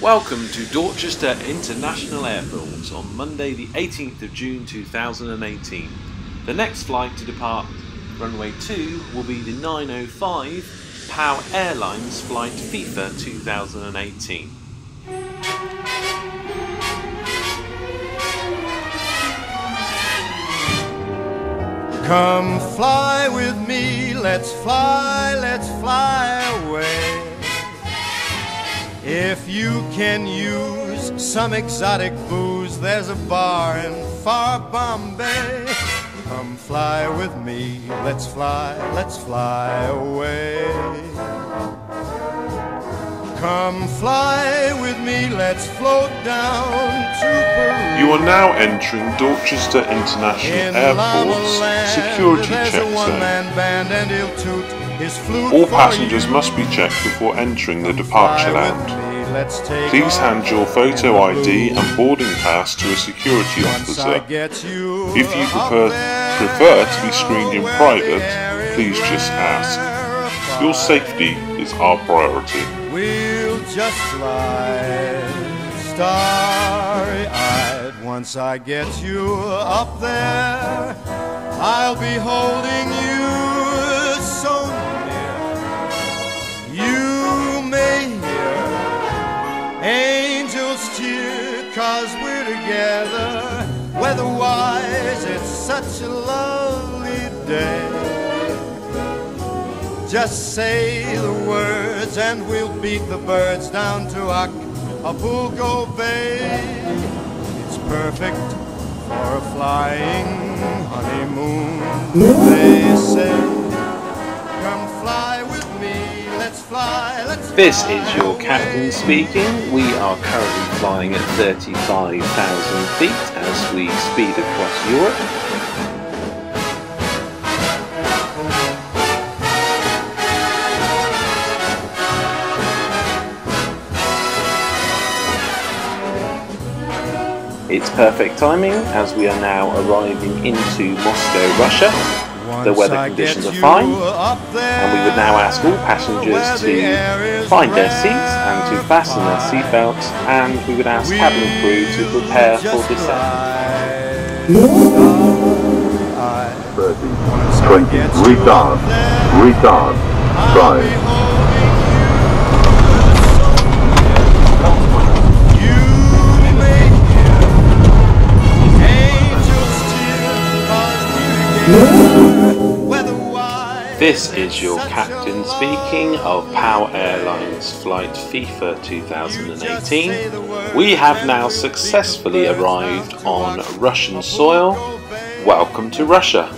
Welcome to Dorchester International Airport on Monday the 18th of June 2018. The next flight to depart runway 2 will be the 905 POW Airlines flight FIFA 2018. Come fly with me, let's fly, let's fly away. If you can use some exotic booze, there's a bar in far Bombay. Come fly with me, let's fly, let's fly away. Come fly with me, let's float down to Peru. You are now entering Dorchester International In Airport's security check zone. one-man band and he'll toot his flute All passengers you. must be checked before entering the departure lounge. me, let's take Please hand your photo ID and boarding pass to a security officer. If you prefer, prefer to be screened in private, please just ask. Your safety is our priority. We'll just fly starry-eyed. Once I get you up there, I'll be holding you so near. You may hear angels cheer, cause we're together. Weatherwise, it's such a lovely day. Just say the words and we'll beat the birds down to Acapulco Bay. It's perfect for a flying honeymoon, they say. Come fly with me, let's fly, let's This is your captain speaking. We are currently flying at 35,000 feet as we speed across Europe. It's perfect timing as we are now arriving into Moscow, Russia. The weather conditions are fine, and we would now ask all passengers to find their seats and to fasten their rarefied. seatbelts, and we would ask cabin crew to prepare for descent. 30, 20, retard, retard, I'll drive. This is your captain speaking of POW Airlines Flight FIFA 2018. We have now successfully arrived on Russian soil. Welcome to Russia.